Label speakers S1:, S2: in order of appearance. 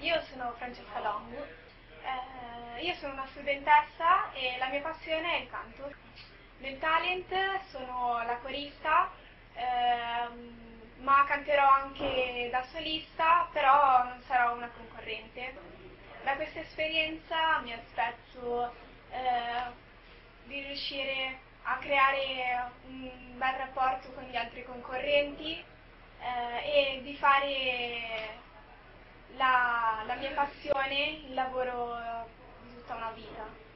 S1: Io sono Francesca Longu, eh, io sono una studentessa e la mia passione è il canto. Nel talent sono la corista, ehm, ma canterò anche da solista, però non sarò una concorrente. Da questa esperienza mi aspetto eh, di riuscire a creare un bel rapporto con gli altri concorrenti eh, e di fare mia passione, il lavoro di tutta una vita.